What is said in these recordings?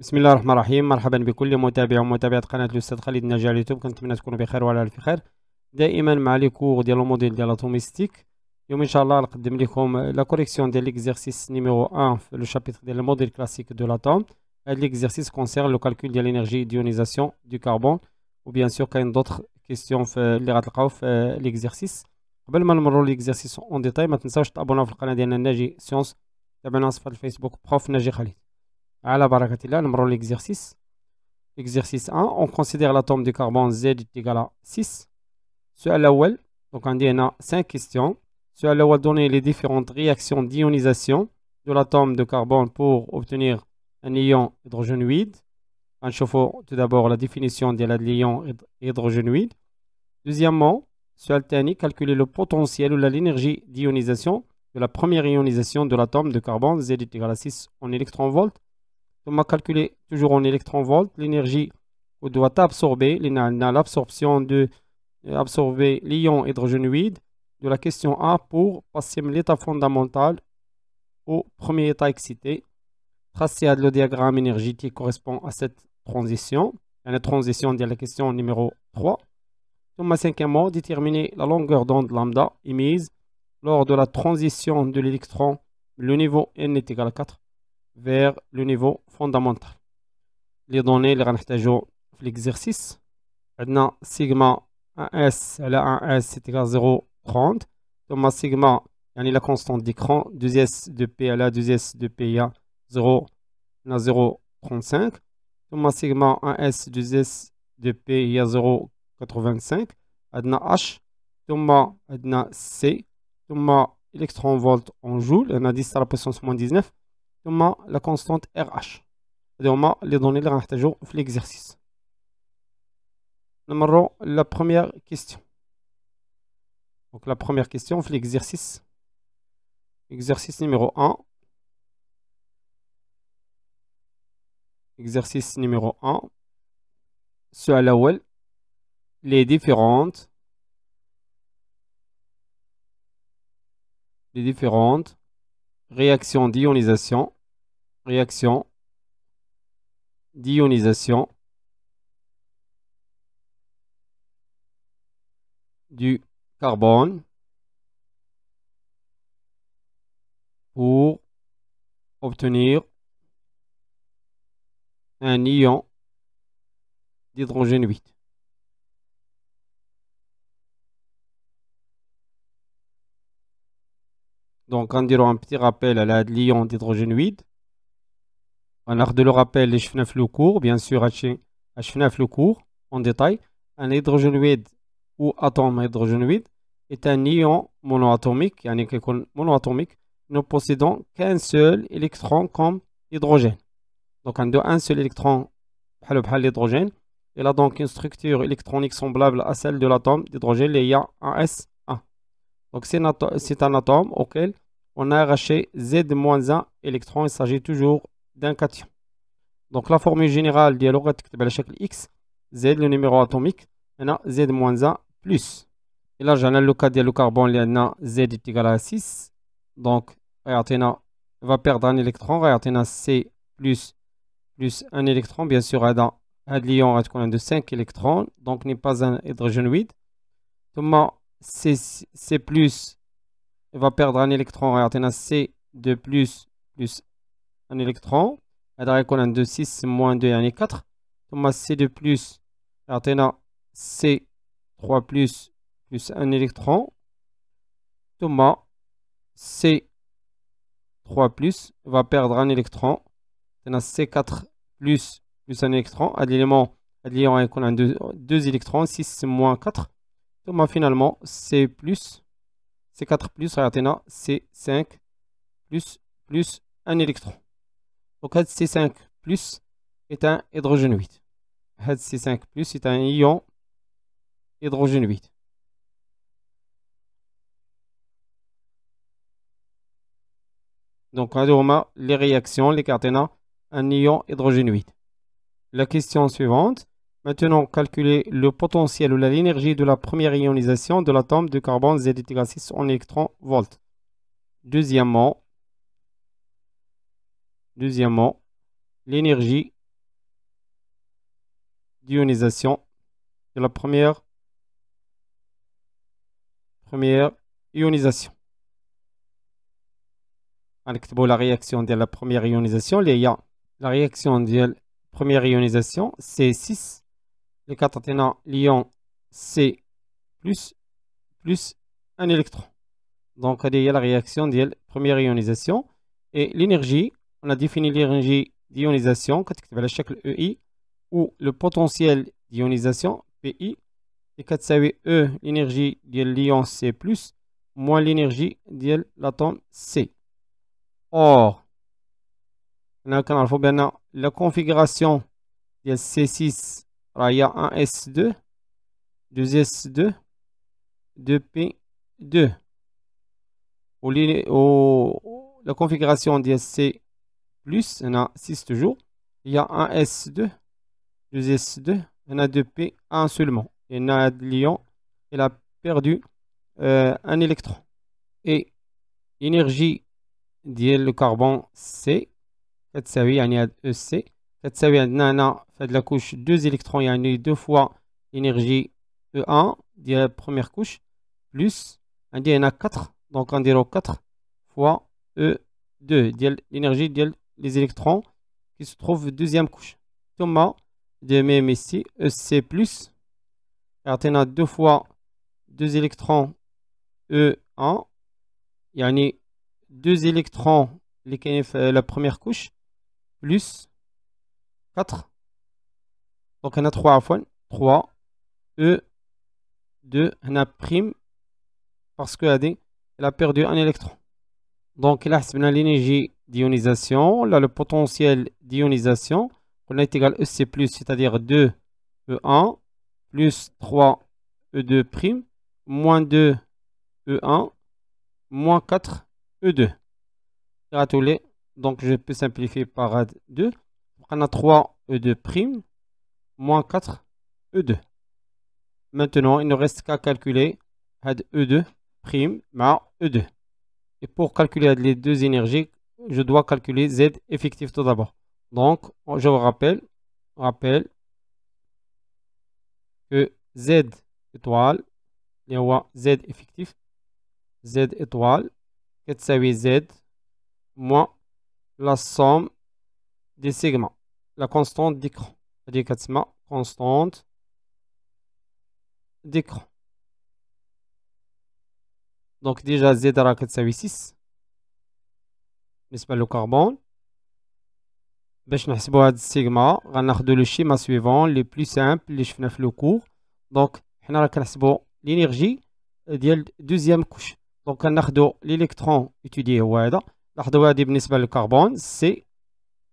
بسم الله الرحمن الرحيم. مرحبا بكل متابع ومتابعة قناة الأستاذ خالد على اليوتيوب. كنتمنى تكونوا بخير وعلى ألف خير. دائما مع لي كور ديال الموديل ديال اتوميستيك اليوم إن شاء الله نقدم لكم لا كوريكسيون ديال ليكزيرسيس نيميرو 1 في لو شابيتر ديال الموديل كلاسيك دو لاتوم هاد ليكزيرسيس كونسيرن لو كالكول ديال لينيرجي ديونيزاسيون دو كربون وبيان سور كاين دوطخ كيستيون اللي غتلقاو في ليكزيرسيس قبل ما نمروا ليكزيرسيس اون ديتاي ما تنساوش تابوناو في القناة ديالنا ناجي سيونس تابعونا في الفيسبوك بروف ناجي خالد. Nous l'exercice. Exercice 1, on considère l'atome de carbone Z est égal à 6. Donc on a 5 questions. Cela va donner les différentes réactions d'ionisation de l'atome de carbone pour obtenir un ion hydrogénoïde. On chauffe tout d'abord la définition de l'ion hydrogénoïde. Deuxièmement, sur cela calculer le potentiel ou l'énergie d'ionisation de la première ionisation de l'atome de carbone Z est égal à 6 en électronvolts on va calculer toujours en électronvolts l'énergie qu'on doit absorber, l'absorption de euh, absorber l'ion hydrogénoïde de la question A pour passer l'état fondamental au premier état excité. Tracer le diagramme énergétique correspond à cette transition. La transition de la question numéro 3. Thomas cinquièmement, déterminer la longueur d'onde lambda émise lors de la transition de l'électron. Le niveau n est égal à 4 vers le niveau fondamental. Les données les غنحتاجو في l'exercice عندنا sigma 1s على 1s c'est égal à 0,30 ثم sigma يعني la constante d'écran 2s de p à la 2s de p il y a 0 0,35 ثم sigma 1s 2s de p il y a 0,85 عندنا h ثم عندنا c ثم électron volt en joule on a 10 à la puissance moins 19 la constante RH. les données اللي غنحتاجو في l'exercice. نمرو la première question. Donc la première question في l'exercice. Exercice numéro 1. Exercice numéro 1. à الأول les différentes les différentes réactions d'ionisation réaction d'ionisation du carbone pour obtenir un ion d'hydrogène 8. Donc, on dira un petit rappel à l'ion d'hydrogène 8. On a le rappel les chefs le cours, bien sûr, à le cours en détail. Un hydrogénoïde ou atome hydrogénoïde est un ion monoatomique, monoatomique, ne possédant qu'un seul électron comme hydrogène. Donc, un seul électron. Il a donc une structure électronique semblable à celle de l'atome d'hydrogène, il y a un S1. Donc, c'est un atome auquel on a arraché Z-1 électrons. Il s'agit toujours d'un cation. Donc la formule générale ديالو غتكتب على شكل x z le numéro atomique هنا z moins 1 plus et là j'ai le cas ديال le carbone اللي عندنا z est égal à 6 donc غيعطينا va perdre un électron غيعطينا c plus plus un électron bien sûr هذا هاد l'ion غتكون عنده 5 électrons donc n'est pas un hydrogénoïde ثم c c plus va perdre un électron غيعطينا c de plus plus un électron هذا غيكون عنده 6 moins 2 يعني 4 ثم C2 plus يعطينا C3 plus plus un électron ثم C3 plus va perdre un électron يعطينا C4 plus plus un électron هذا l'élément هذا اليوم غيكون عنده 2 électrons 6 moins 4 ثم finalement C plus C4 plus غيعطينا C5 plus plus un électron donc, C5 plus est un hydrogène 8. C5 plus est un ion hydrogène 8. Donc, on a les réactions, les caténas, un ion hydrogène 8. La question suivante. Maintenant, calculer le potentiel ou l'énergie de la première ionisation de l'atome de carbone Z 6 en électron volts. Deuxièmement, Deuxièmement, l'énergie d'ionisation de la première, première ionisation. نكتبوا la réaction de la première ionisation اللي هي la réaction ديال première ionisation C6 اللي كتعطينا l'ion C plus plus un électron. Donc هذه هي la réaction ديال première ionisation et l'énergie on a défini l'énergie d'ionisation كتكتب على شكل EI ou le potentiel d'ionisation PI et كتساوي E l'énergie ديال l'ion C plus moins l'énergie ديال l'atome C. Or, la configuration de C6 il y a 1S2, 2S2, 2P2. La configuration de C plus, on a 6 toujours. Il y a 1S2, 2S2, on a 2P, 1 seulement. Et on a l'ion, il a perdu euh, un électron. Et énergie ديال الكربون سي كتساوي يعني هاد او سي كتساوي عندنا هنا في هاد لاكوش دو زيليكترون يعني دو فوا انرجي او 1 ديال بروميير كوش بلس عندي هنا 4 دونك غنديرو 4 فوا او 2 ديال الانرجي ديال les électrons qui se trouvent deuxième couche. Thomas, de même ici, EC+, car on a deux fois deux électrons E1, il y a deux électrons euh, la première couche, plus 4, donc on a 3 à 3, E2, on a prime, parce que elle a perdu un électron. Donc là, c'est l'énergie d'ionisation là le potentiel d'ionisation on est égal EC c'est-à-dire 2 E1 plus 3 E2 prime moins 2 E1 moins 4 E2. Gratulé. Donc, je peux simplifier par 2. On a 3 E2 prime moins 4 E2. Maintenant, il ne reste qu'à calculer E2 prime moins E2. Et pour calculer les deux énergies, je dois calculer Z effectif tout d'abord. Donc, je vous rappelle, rappelle que Z étoile, il y a Z effectif, Z étoile, كتساوي Z moins la somme des segments la constante d'écran هذه كتسمى constante d'écran donc déjà Z راه كتساوي 6 بالنسبة للكربون باش نحسبو هاد السيغما غناخدو لو شيما سويفون لي بلو سامبل اللي شفنا في لو كور دونك حنا راه كنحسبو لينيرجي ديال دوزيام كوش دونك كناخدو ليليكترون ايتودي هو هذا لاحظوا هذه بالنسبه للكربون سي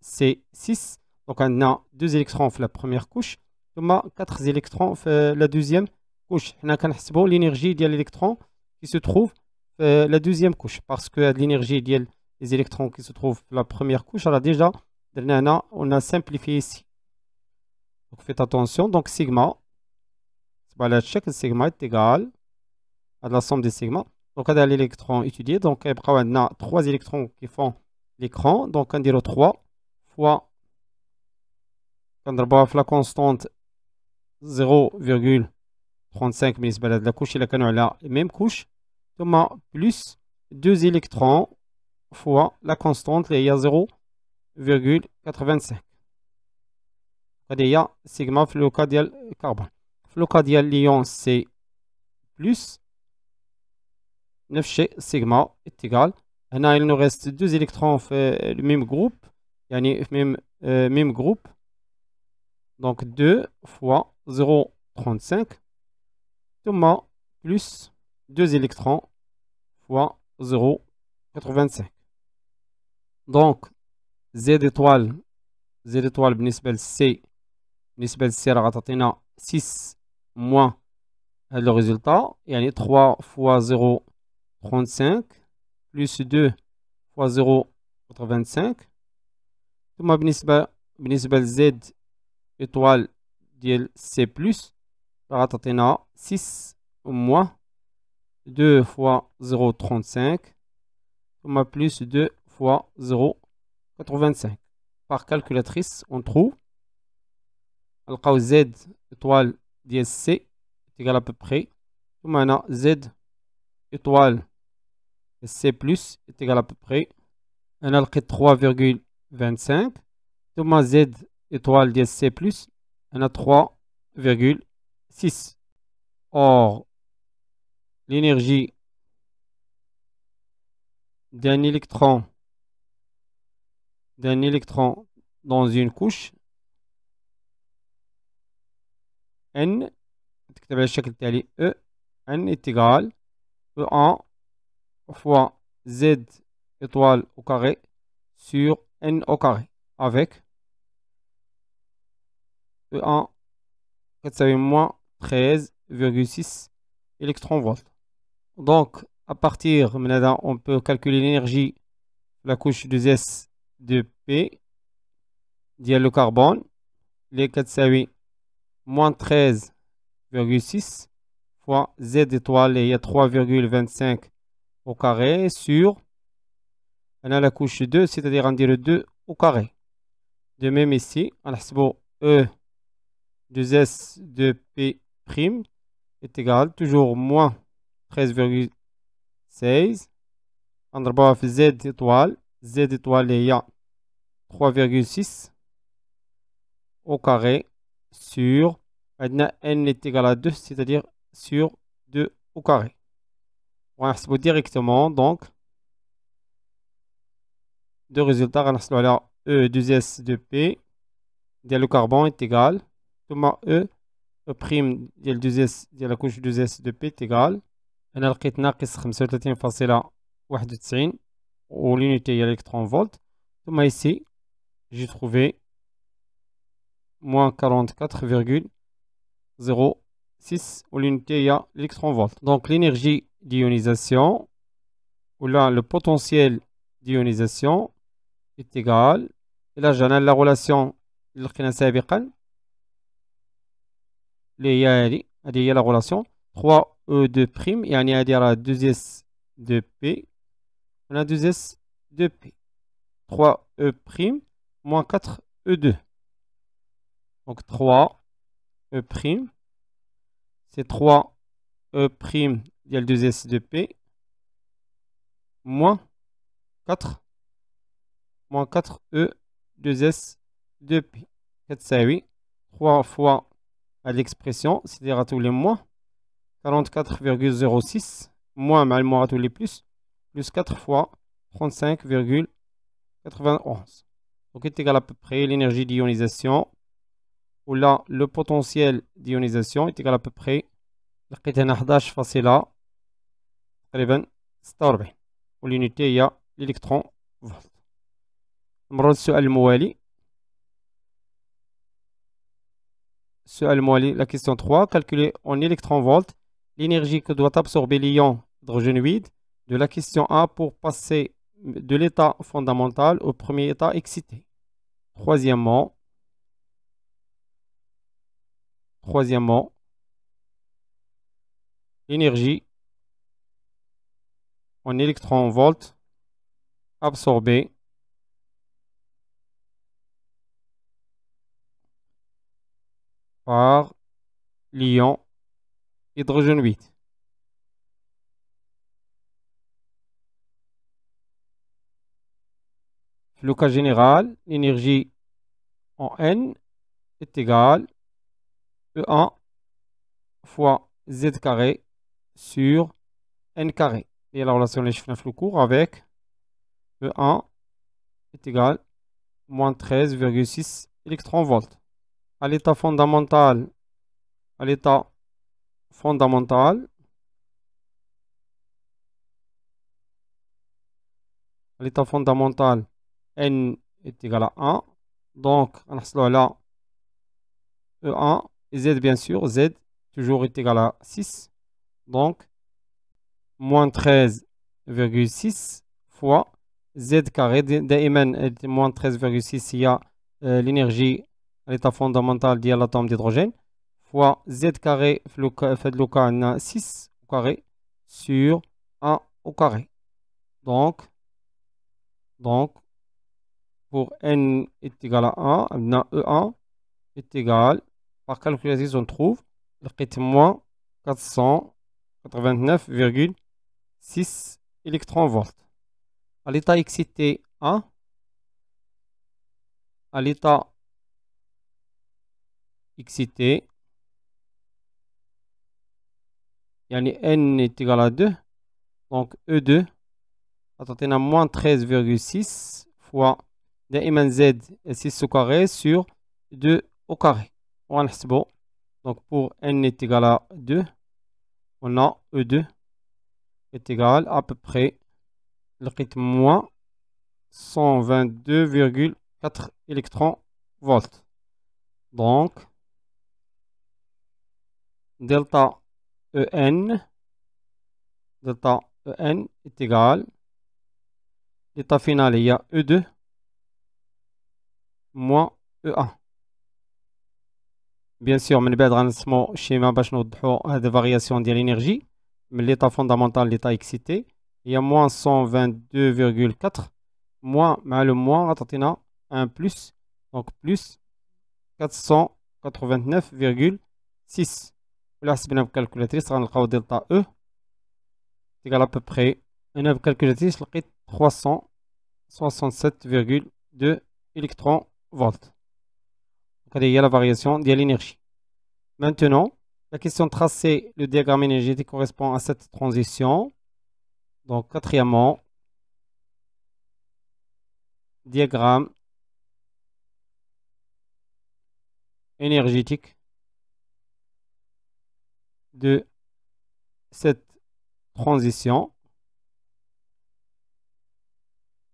سي 6 دونك عندنا دو زيليكترون في لا بروميير كوش ثم 4 زيليكترون في لا دوزيام كوش حنا كنحسبوا لينيرجي ديال الالكترون كي سو تروف في لا دوزيام كوش باسكو هاد لينيرجي ديال les électrons qui se trouvent la première couche, alors déjà, on a simplifié ici. Donc faites attention, donc sigma, c'est sigma est égal à la somme des sigma. Donc on a l'électron étudié, donc on a 3 électrons qui font l'écran, donc on dit 3 fois, la constante 0,35 mais la couche, la même couche, plus 2 électrons fois la constante اللي هي 0,85 هذه هي سيغما في لوكا ديال الكربون في لوكا ديال ليون سي بلس نفس الشيء سيغما اتقال هنا il nous reste deux électrons في le même groupe يعني في même euh, même groupe donc 2 fois 0,35 ثم plus 2 électrons fois 0,85 donc Z étoile Z étoile بالنسبة ل C بالنسبة ل C راه غتعطينا 6 moins le résultat يعني 3 fois 0 35 plus 2 fois 0.85 ثم بالنسبة بالنسبة لزد étoile ديال C plus راه تعطينا 6 moins 2 fois 0.35 ثم plus 2 fois 0.85 par calculatrice on trouve نلقاو زد اطوال ديال سي تيغال ابوبخي ثم هنا زد اطوال سي بلس تيغال ابوبخي هنا لقيت 3.25 ثم زد اطوال ديال سي بلس هنا 3.6 or l'énergie d'un électron d'un électron dans une couche n تكتب على الشكل التالي E n est égal E1 fois Z étoile au carré sur n au carré avec E1 كتساوي moins 13,6 électron-volts. Donc, à partir maintenant, on peut calculer l'énergie de la couche 2S de P ديال le carbone les كتساوي moins 13,6 fois Z étoile il y a 3,25 au carré sur on a la couche 2 c'est-à-dire on dirait 2 au carré de même ici on a E 2S de P prime est égal toujours moins 13,16 نضربوها في Z étoile Z étoilé, il y a 3,6 au carré sur n est égal à 2, c'est-à-dire sur 2 au carré. On va directement, donc, deux résultats. On va E, 2S, de P le carbone est égal, à E, E prime, ديال 2S, la couche 2S, 2P est égal. On a 35,91 ou l'unité électron-volt. Ici, j'ai trouvé moins 44,06 ou l'unité électron-volt. Donc l'énergie d'ionisation ou là le potentiel d'ionisation est égal. Et là, j'ai la relation 3e2' بريم يعني هذه راه 2 اس دو بي on a 2S de P 3E prime moins 4E2 donc 3 E prime. C'est 3 E prime égale 2S de P. Moins 4. Moins 4 E 2S de P. 4 ça 8. 3 fois à l'expression, c'est-à-dire à tous les moins. 44,06. Moins mal moins à tous les plus Plus 4 fois 35,91. Donc est égal à peu près l'énergie d'ionisation où là le potentiel d'ionisation est égal à peu près لقيت هنا 11 تقريبا 46 واليونيتي هي l'électron volt نمروا للسؤال الموالي السؤال الموالي la question 3 calculer en électron volt l'énergie que doit absorber l'ion hydrogène de la question A pour passer de l'état fondamental au premier état excité. Troisièmement, Troisièmement, l'énergie en électron-volt absorbée par l'ion hydrogène 8. Le cas général, l'énergie en N est égale E1 fois Z carré sur N carré. Et la relation les chiffres le cours avec E1 est égal moins 13,6 électron-volts. À l'état fondamental, à l'état fondamental, à l'état fondamental, N est égal à 1. Donc, on a là E1 Z, bien sûr, Z toujours est égal à 6. Donc, moins 13,6 fois Z carré. Daiman est moins 13,6. Il y a euh, l'énergie à l'état fondamental de l'atome d'hydrogène. Fois Z carré, fait de l'oka, 6 au carré sur 1 au carré. Donc, donc pour n est égal à 1, E1 est égal par calculatrice on trouve le moins 489,6 électronvolts. À l'état excité 1, à l'état excité, n est égal à 2, donc E2, on a moins 13,6 fois دائما z est 6 au carré sur 2 au carré. On bon. Donc pour n est égal à 2, on a E2 est égal à peu près le rythme moins 122,4 électrons volts. Donc, delta En, delta En est égal, l'état final, il y a E2 moins E1. Bien sûr, من بعد غنسمو schéma باش نوضحو هاد variation ديال l'énergie من l'état fondamental l'état excité il y a moins 122,4 moins مع le moins غتعطينا 1 plus donc plus 489,6 ولا حسبنا بالكالكولاتريس غنلقاو دلتا E égal à peu près هنا بالكالكولاتريس لقيت 367,2 électrons il y a la variation de l'énergie. Maintenant, la question de tracer le diagramme énergétique correspond à cette transition. Donc, quatrièmement, diagramme énergétique de cette transition.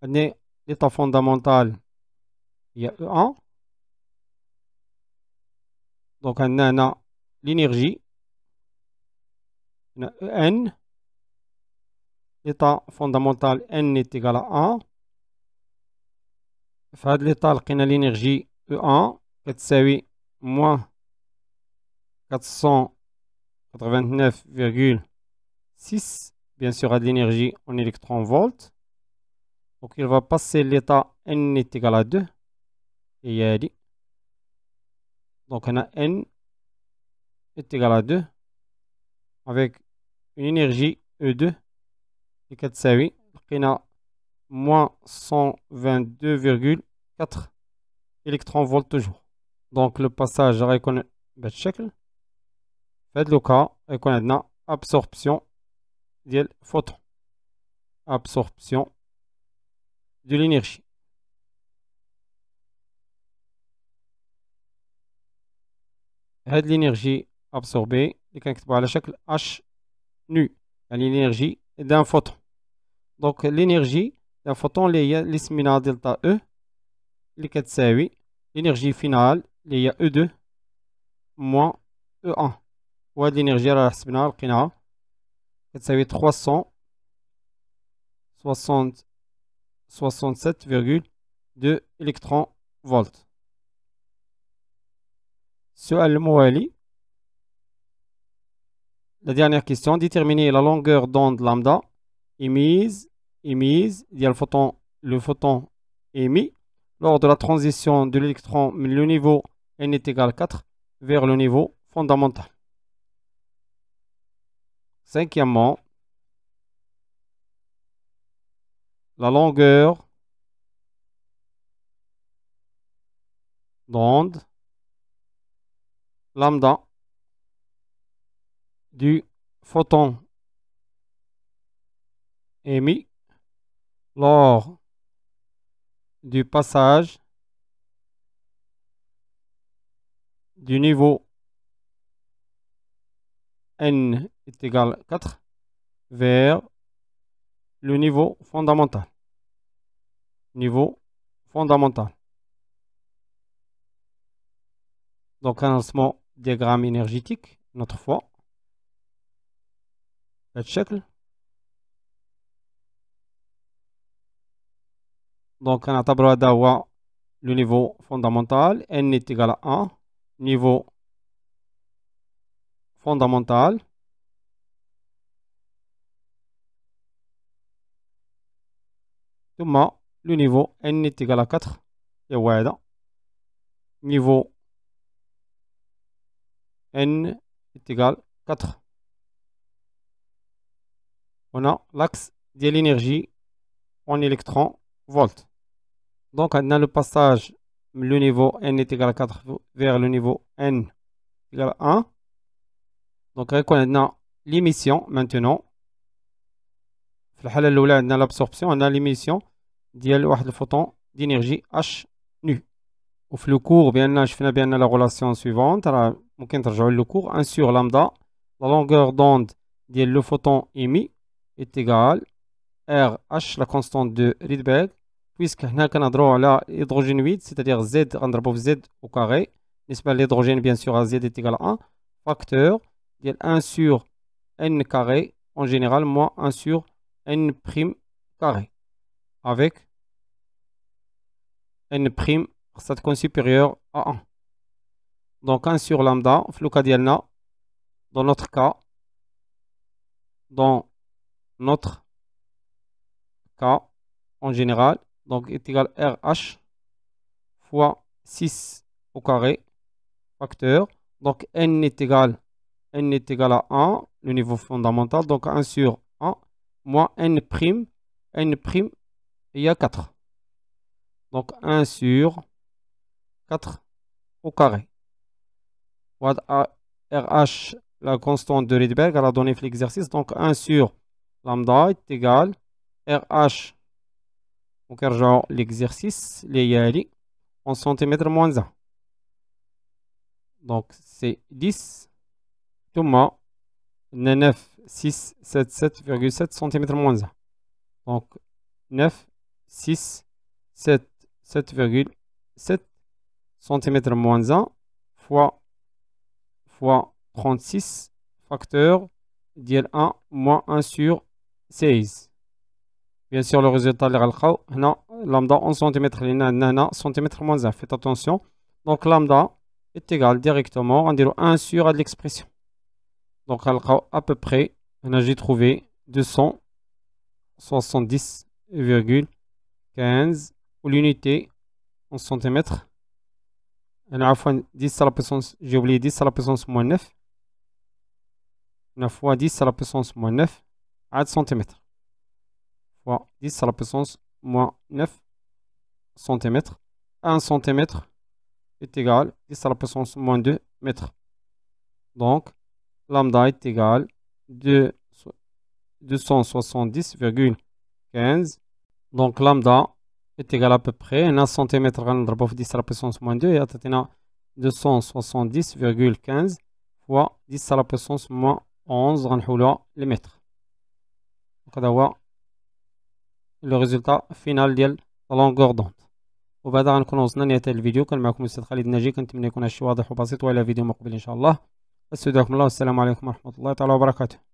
L'état fondamental, il y a E1. Donc, on a l'énergie. On a En. L'état fondamental N est égal à 1. في هذا l'état لقينا l'énergie E1 كتساوي moins 489,6 bien sûr à l'énergie en électron volts donc il va passer l'état N est égal à 2 et il y a donc on a N est égal à 2 avec une énergie E2 qui est a moins 122,4 électrons volts toujours. Donc le passage reconnaît بالشكل في هذا cas يكون عندنا absorption ديال photon absorption de l'énergie هاد l'énergie absorbée اللي كنكتبوها على شكل H nu يعني l'énergie d'un photon donc l'énergie d'un photon اللي هي اللي سميناها دلتا E اللي كتساوي l'énergie finale اللي هي E2 moins E1 وهاد l'énergie راه حسبناها لقيناها كتساوي 367,2 électrons volts Sual Mouali. La dernière question, déterminer la longueur d'onde lambda émise, émise, il y a le photon, le photon émis, lors de la transition de l'électron, le niveau n est égal à 4, vers le niveau fondamental. Cinquièmement, la longueur d'onde lambda du photon émis lors du passage du niveau n est égal à 4 vers le niveau fondamental. Niveau fondamental. Donc un lancement diagramme énergétique, notre fois. الشكل Donc, on a d'avoir le niveau fondamental. N est égal à 1. Niveau fondamental. le niveau N est égal à 4. Et voilà. Niveau n est égal 4. On a l'axe de l'énergie en électrons volts. Donc, on a le passage le niveau n est égal à 4 vers le niveau n égal à 1. Donc, on a l'émission maintenant? Dans l'absorption, on a l'émission d'un photon d'énergie H وفي لو كور بأن شفنا بأن لا غولاسيون سويفونت راه ممكن ترجعوا لو كور 1 sur lambda la longueur d'onde ديال لو فوتون émis est égale RH la constante de Rydberg puisque هنا كنهضروا على هيدروجين c'est-à-dire Z غنضربو في Z au carré بالنسبة للهيدروجين bien sûr à Z est égal à 1 facteur ديال 1 sur n carré en général moins 1 sur n prime carré avec n prime ça supérieur à 1 donc 1 sur lambda cas dans notre cas dans notre cas en général donc est égal RH fois 6 au carré facteur. Donc n est égal n est égal à 1 le niveau fondamental. Donc 1 sur 1 moins n prime, n prime, il y a 4. Donc 1 sur 4 au carré. RH, la constante de Rydberg, elle a donné l'exercice. Donc 1 sur lambda est égal RH. Donc l'exercice, les en centimètres moins 1. Donc c'est 10. Thomas, 9 6, 7, 7,7 cm moins 1. Donc 9, 6, 7, 7,7 cm moins 1 fois, fois 36 facteur ديال 1 moins 1 sur 16. Bien sûr, le résultat اللي غنلقاو هنا lambda 11 cm لان عندنا هنا centimètre moins 1. Faites attention. Donc lambda est égal directement غنديرو 1 sur هاد l'expression. Donc غنلقاو à peu près j'ai trouvé 270,15 ou l'unité en centimètres. fois 10 à la puissance, j'ai oublié 10 à la puissance moins 9. a fois 10 à la puissance moins 9 à centimètres. Fois 10 à la puissance moins 9 centimètres. 1 centimètre est égal 10 à la puissance moins 2 mètres. Donc, lambda est égal de 270,15 donc lambda peu près. 1 cm غنضربو في 10 à la puissance moins 2 يعطينا 270,15 fois 10 à la puissance moins 11 غنحولوها لمتر هذا هو لو ريزولتا فينال ديال لونغور دوند وبهذا غنكون وصلنا لنهايه الفيديو كان معكم الاستاذ خالد الناجي كنتمنى يكون هادشي واضح وبسيط والى فيديو مقبل ان شاء الله استودعكم الله والسلام عليكم ورحمه الله تعالى وبركاته